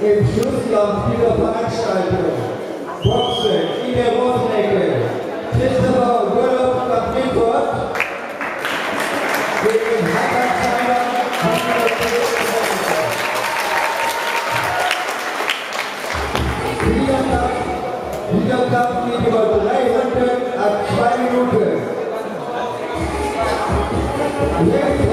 im Schlusslauf dieser Veranstaltung. Boxen, Ine Rosenecke, Christopher Rudolf von Milford gegen Hakan Zeiler von der Wiederkampf geht über drei Runden ab zwei Minuten. Jetzt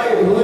Runde zwei.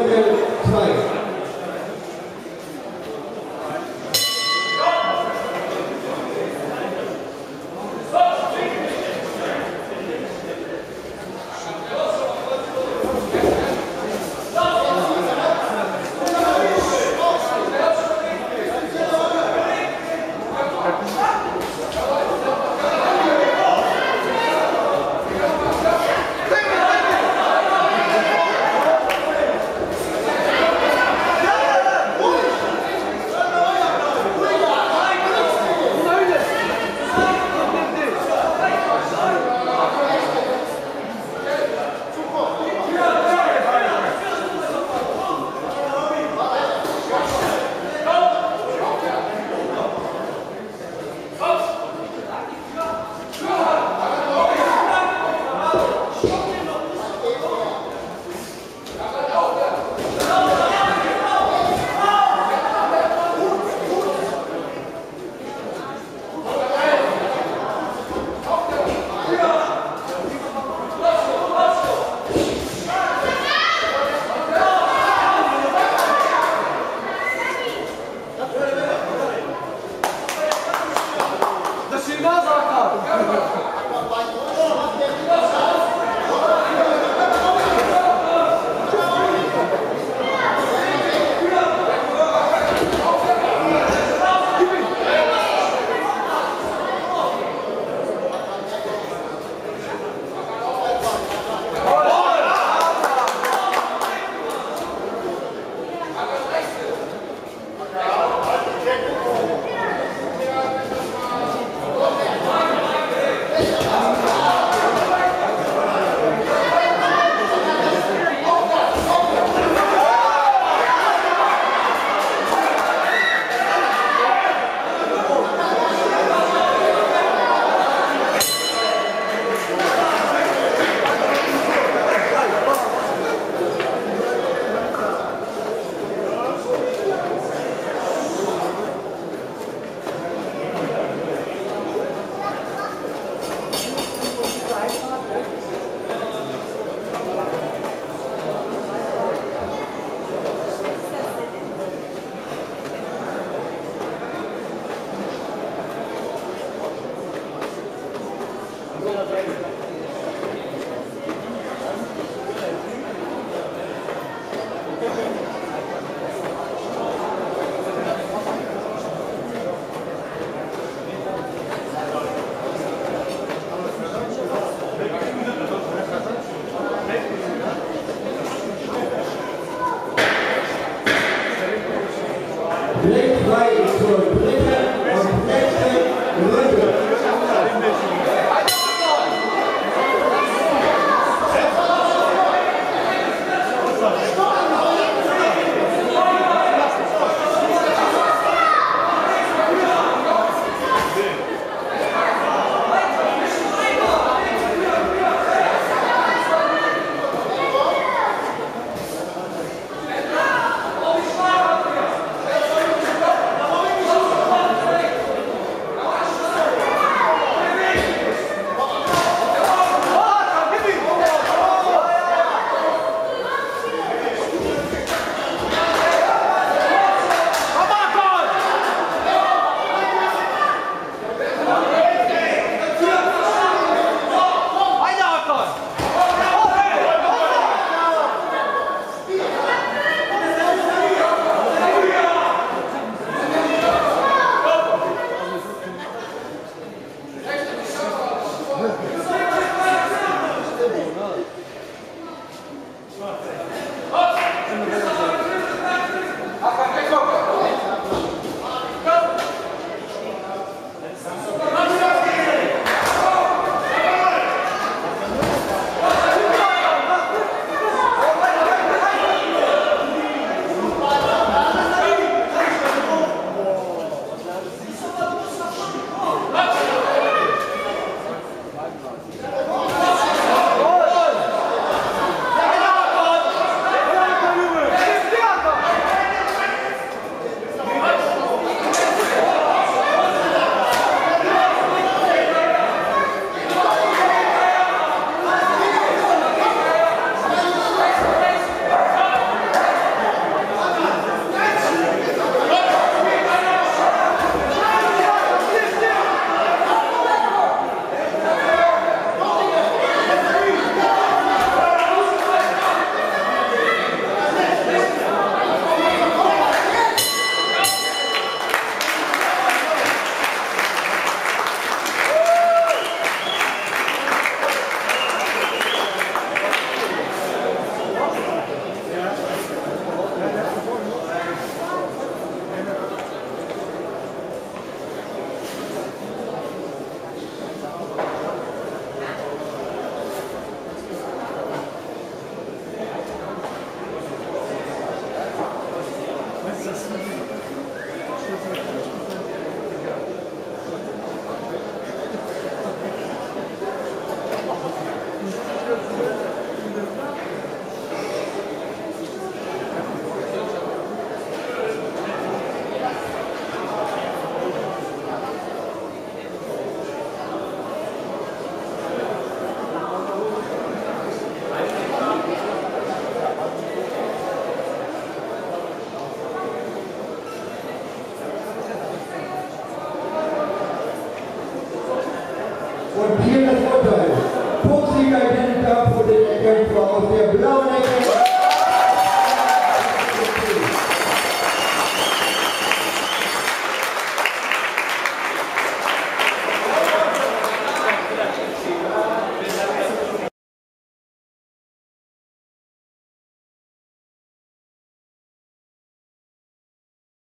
Right.